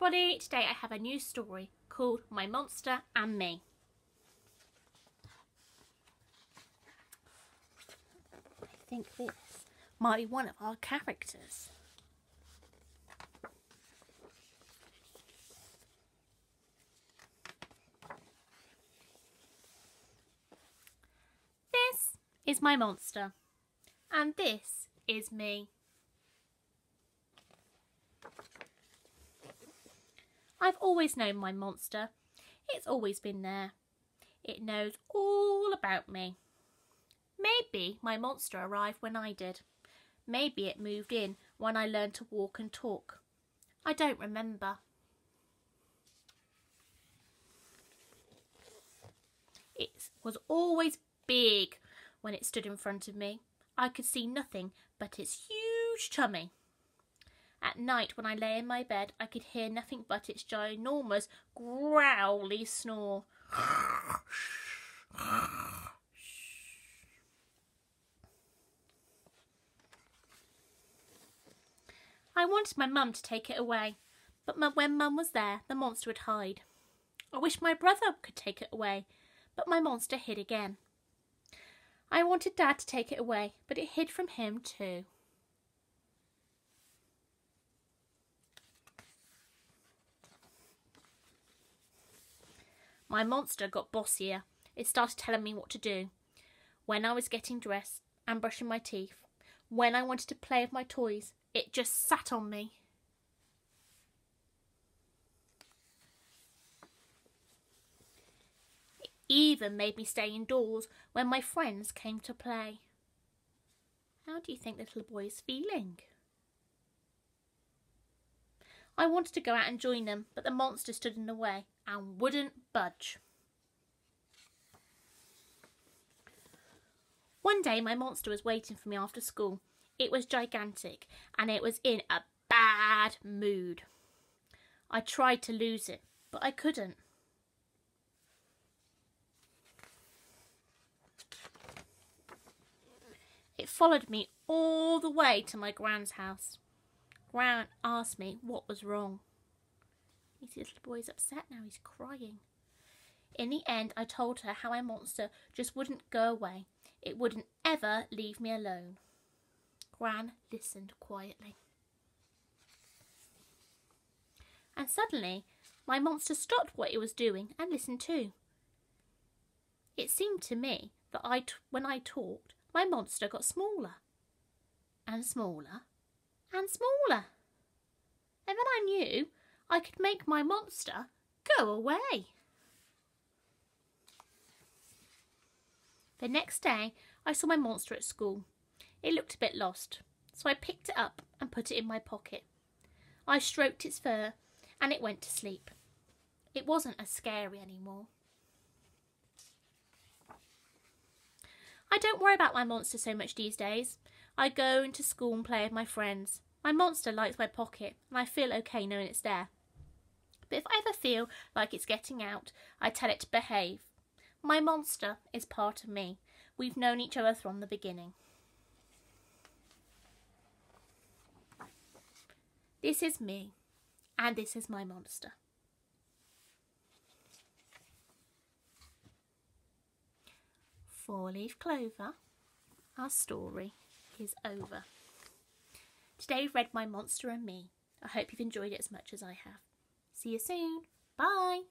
everybody, today I have a new story called My Monster and Me. I think this might be one of our characters. This is my monster and this is me. I've always known my monster. It's always been there. It knows all about me. Maybe my monster arrived when I did. Maybe it moved in when I learned to walk and talk. I don't remember. It was always big when it stood in front of me. I could see nothing but its huge tummy. At night, when I lay in my bed, I could hear nothing but its ginormous, growly snore. I wanted my mum to take it away, but when mum was there, the monster would hide. I wished my brother could take it away, but my monster hid again. I wanted dad to take it away, but it hid from him too. My monster got bossier. It started telling me what to do. When I was getting dressed and brushing my teeth, when I wanted to play with my toys, it just sat on me. It even made me stay indoors when my friends came to play. How do you think little boy is feeling? I wanted to go out and join them, but the monster stood in the way and wouldn't budge. One day my monster was waiting for me after school. It was gigantic and it was in a bad mood. I tried to lose it, but I couldn't. It followed me all the way to my grand's house. Gran asked me what was wrong. His little boy's upset now, he's crying. In the end, I told her how my monster just wouldn't go away. It wouldn't ever leave me alone. Gran listened quietly. And suddenly, my monster stopped what it was doing and listened too. It seemed to me that I when I talked, my monster got smaller and smaller and smaller. And then I knew I could make my monster go away. The next day I saw my monster at school. It looked a bit lost, so I picked it up and put it in my pocket. I stroked its fur and it went to sleep. It wasn't as scary anymore. I don't worry about my monster so much these days. I go into school and play with my friends. My monster likes my pocket and I feel okay knowing it's there. But if I ever feel like it's getting out, I tell it to behave. My monster is part of me. We've known each other from the beginning. This is me, and this is my monster. Four leaf clover, our story is over. Today we've read My Monster and Me. I hope you've enjoyed it as much as I have. See you soon. Bye.